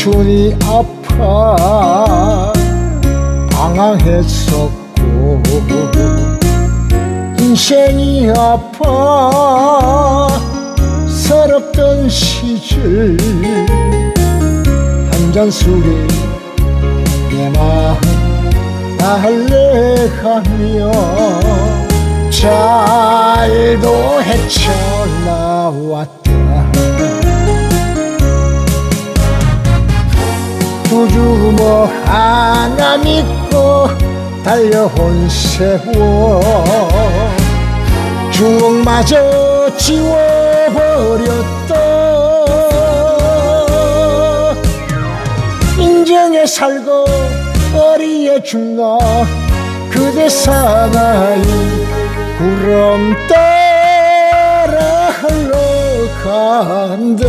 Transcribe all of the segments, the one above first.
청춘이 아파. 방황했었고. 인생이 아파. 서럽던 시절. 한 잔 술에 내 마음 달래가며 잘도 헤쳐나 두 주먹 하나 믿고 달려온 세월. 추억마저 지워버렸다 인정에 살고 어리에 죽나 그대 사나이 구름 따라 흘러간다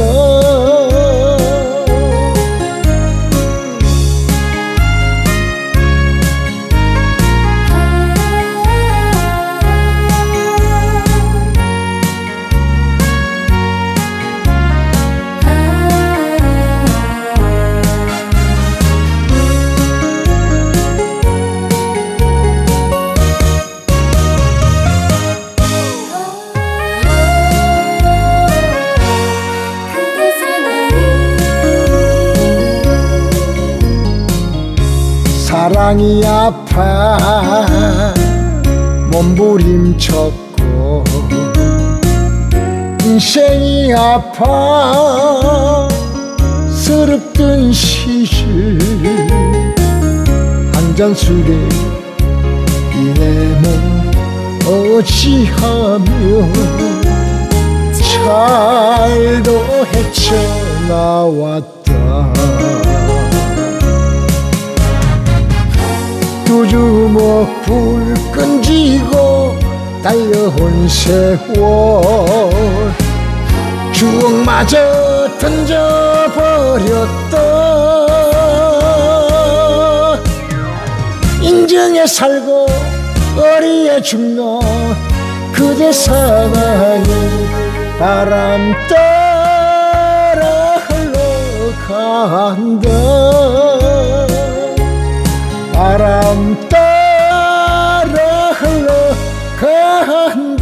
사랑이 아파. 몸부림쳤고. 인생이 아파. 서럽던 시절 한 잔 술에 이내몸 어찌하며 잘도 헤쳐나왔다 불 끈지고 달려온 세월. 추억마저 던져버렸다 인정에 살고 어리에 죽나 그대 사나이 바람 따라 흘러간다. 바람 따라 Hơn